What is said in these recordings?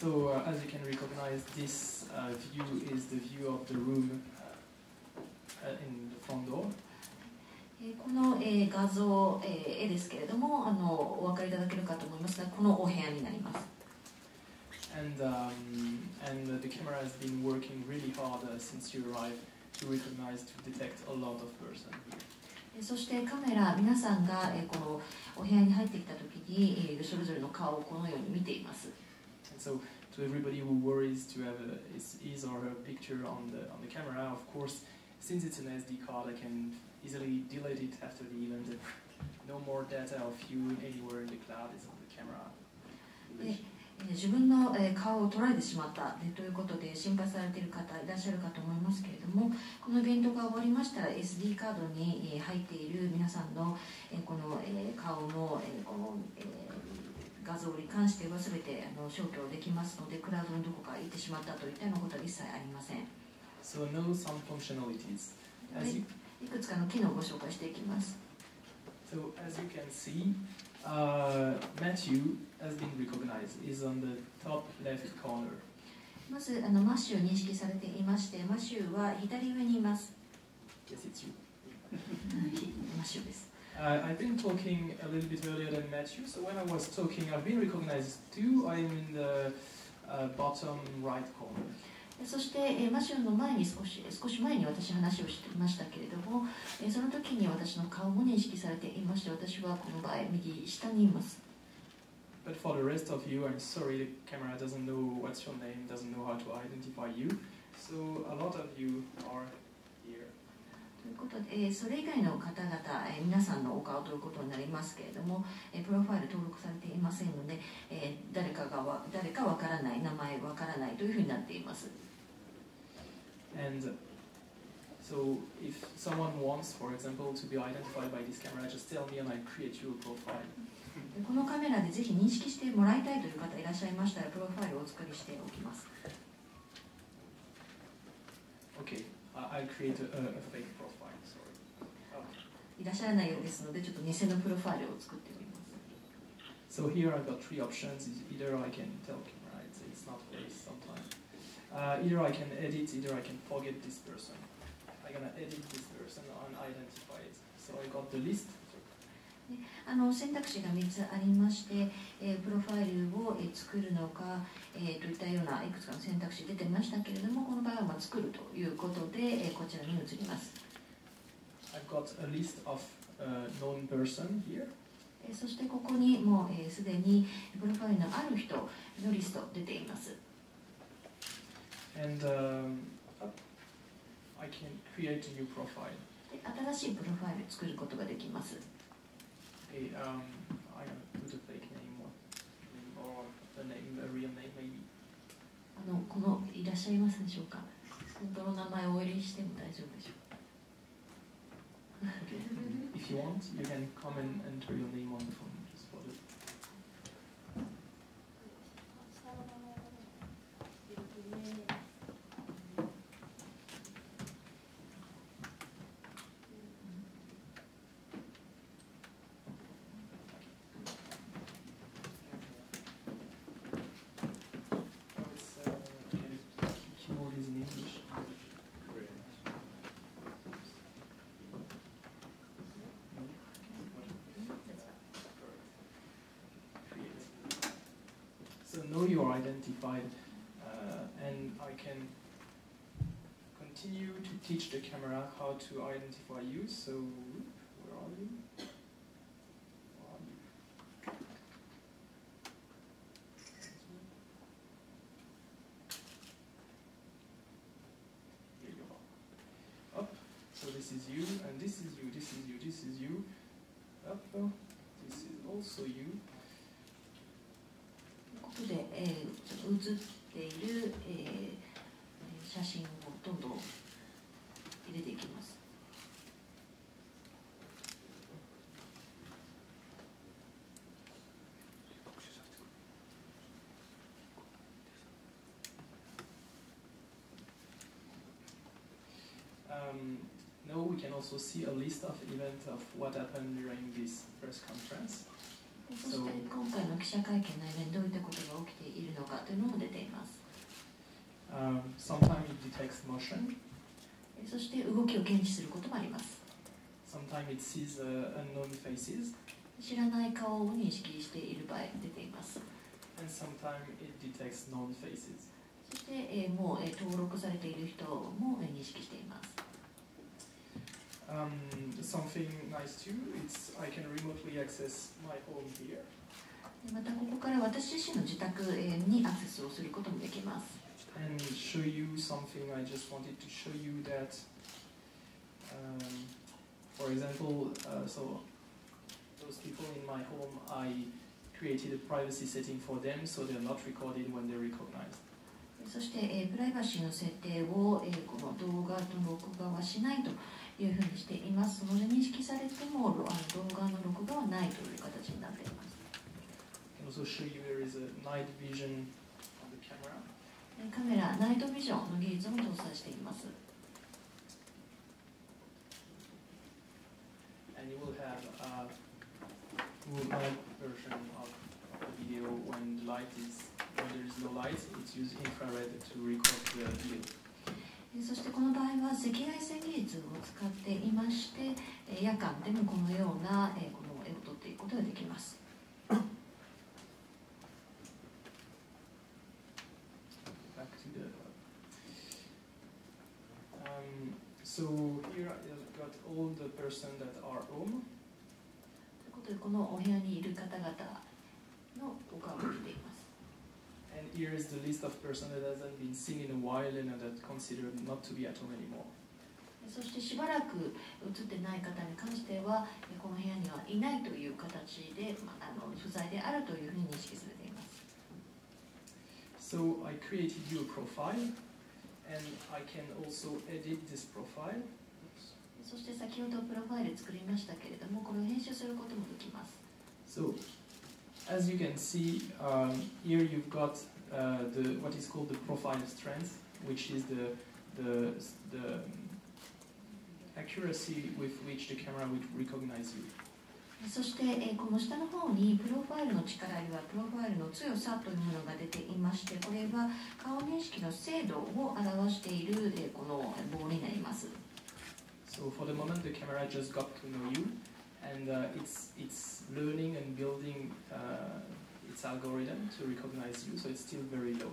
So, as you can recognize, this view is the view of the room in the front door. この画像、絵ですけれどもあの、お分かりいただけるかと思いますが、このお部屋になります。そしてカメラ、皆さんがこのお部屋に入ってきたときに、それぞれの顔をこのように見ています。So, to everybody who worries to have a, his, his or her picture on the, on the camera, of course, since it's an SD card, I can easily delete it after the event. No more data of you anywhere in the cloud is on the camera. え自分の、え顔を捉えてしまったでということで心配されている方いらっしゃるかと思いますけれどもこのイベントが終わりましたら SD カードに、え入っている皆さんの、えこの、え顔の、えこの、え画像に関しては全てあの消去できますのでクラウドにどこか行ってしまったといったようなことは一切ありません So, now some functionalities. As you, いくつかの機能をご紹介していきます so, as you can see, uh, Matthew has been recognized. He's on the top left corner. まずあのマシューを認識されていましてマシューは左上にいます Yes, it's you. マッシュです Uh, I've been talking a little bit earlier than Matthew, so when I was talking, I've been recognized too. I'm in the uh, bottom right corner. そして、えーマシューの前に少し少し前に私話をしていましたけれども、えーその時に私の顔も認識されていまして私はこの場合右下にいます But for the rest of you, I'm sorry the camera doesn't know what's your name, doesn't know how to identify you. So a lot of you are here. ということで、えーそれ以外の方々、えー皆さんのお顔ということになりますけれども、えープロファイル登録されていませんので、えー誰かがわ誰かわからない名前わからないというふうになっています。And so if someone wants, for example, to be identified by this camera, just tell me and I create you a profile. でこのカメラでぜひ認識してもらいたいという方いらっしゃいましたらプロファイルをお作りしておきます。Okay, I'll create a, a, a fake profile, sorry. いらっしゃらないようですのでちょっと偽のプロファイルを作っております So here I've got three options. It's Either I can tell camera it's, it's not very sometimes. Uh, either I can edit, either I can forget this person. I'm gonna edit this person and identify it. So I got the list. あの選択肢が3つありまして、えープロファイルをえー作るのか、えーといったようないくつかの選択肢出てましたけれどもこの場合はまあ作るということで、えーこちらに移ります、I've got a list of uh, known person here. えーそしてここにもうえーすで、にプロファイルのある人のリスト出ています And um, I can create a new profile. で新しいプロファイル作ることができます Okay, um, I'm gonna put a fake name or, or a name, a real name maybe. あのこのいらっしゃいますでしょうか本当の名前をお入れしても大丈夫でしょうか If you want, you can come and enter your name on the phone. So now you are identified, uh, and I can continue to teach the camera how to identify you. So where are you? This is you, and this is you, this is you, this is you. Up. This is also you ここで、えーちょっと写っている、えー写真をどんどん入れていきます。 Um, now we can also see a list of events of what happened during this press conference. そして今回の 記者会見のイベントどういったことが起きているのかかというのも出ています Um, sometimes it detects motion, えそして動きを検知することもあります sometimes it sees uh, unknown faces, 知らない顔を認識している場合出ています and sometimes it detects known faces. そして、えーもう、えー登録されている人も、えー認識しています Um, something nice too, it's I can remotely access my home here. でまたここから私自身の自宅えーにアクセスをすることもできます and show you something. I just wanted to show you that, um, for example, uh, so those people in my home, I created a privacy setting for them so they're not recorded when they're recognized. そして、えープライバシーの設定を、えーこの動画と録画はしないというふうにしていますので認識されてもろあの動画の録画はないという形になっていますカメラ、ナイトビジョンの技術も搭載しています。そしてこの場合は赤外線技術を使っていまして、夜間でもこのようなこの絵を撮っていくことができます。Here I've got all the person that are home, ということでこのお部屋にいる方々のお顔を見ています and here is the list of person that hasn't been seen in a while and that considered not to be at home anymore. そしてしばらく映ってない方に関してはえこの部屋にはいないという形で、まあ、あの不在であるというふうに認識されています So I created you a profile, and I can also edit this profile. そして先ほどプロファイル作りましたけれどもこれを編集することもできます So, as you can see, um, here you've got uh, the what is called the profile strength, which is the the the um, accuracy with which the camera would recognize you. そして、えーこの下の方にプロファイルの力あるいはプロファイルの強さというものが出ていましてこれは顔認識の精度を表している、えーこの棒になります So for the moment, the camera just got to know you, and uh, it's it's learning and building uh, its algorithm to recognize you. So it's still very low.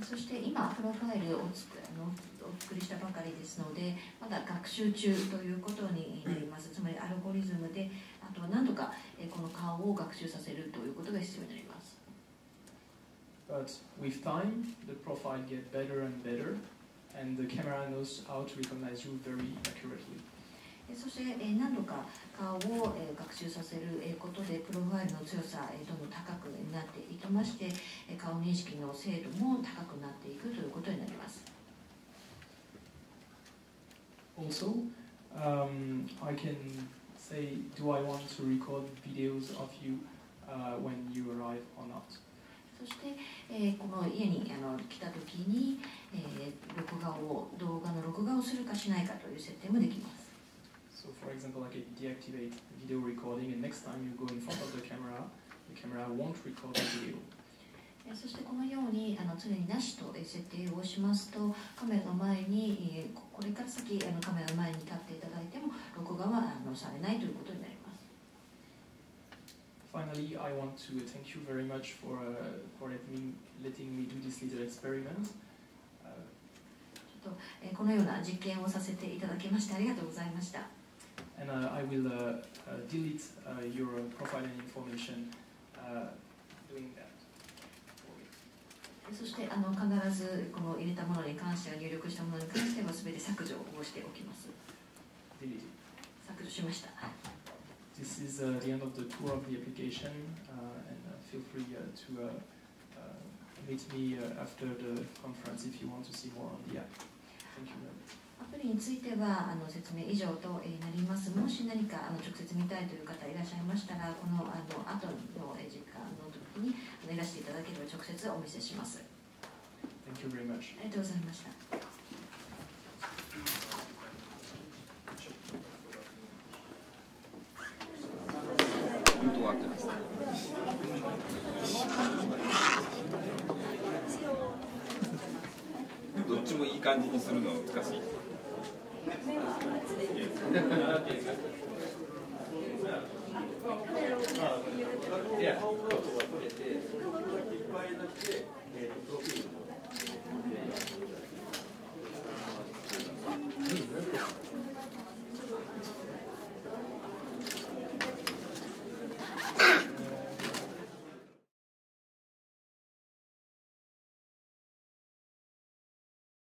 そして今プロファイルをつくあのお作りしたばかりですのでまだ学習中ということになりますつまりアルゴリズムであとは何とかえーこの顔を学習させるということが必要になります But with time, the profile get better and better, and the camera knows how to recognize you very accurately. そして何度か顔を学習させることでプロファイルの強さどんどん高くなっていきまして顔認識の精度も高くなっていくということになります。Also, um, I can say, do I want to record videos of you uh, when you arrive or not? そして、えーこの家にあの来た時に、えー録画を動画の録画をするかしないかという設定もできます So, for example, can deactivate video recording, and next time you go in front of the camera, the camera won't record the video. えーそしてこのようにあの常になしとえー設定をしますとカメラの前に、これから先あのカメラの前に立っていただいても録画はあのされないということになります Finally, I want to thank you very much for, uh, for letting, me, letting me do this little experiment. Uh, このような実験をさせていただきましてありがとうございました and uh, I will uh, uh, delete uh, your profile and information uh, doing that. そしてあの必ずこの入れたものに関しては入力したものに関しては全て削除をしておきます.削除しました This is uh, the end of the tour of the application, uh, and uh, feel free uh, to uh, uh, meet me uh, after the conference if you want to see more on the app. Thank you very much. アプリについてはあの説明以上とえーなりますもし何かあの直接見たいという方いらっしゃいましたらこのあの後のえー時間の時にいらしていただければ直接お見せします Thank you very much. ありがとうございましたわってます。どっちもいい感じにするの難しい。いや、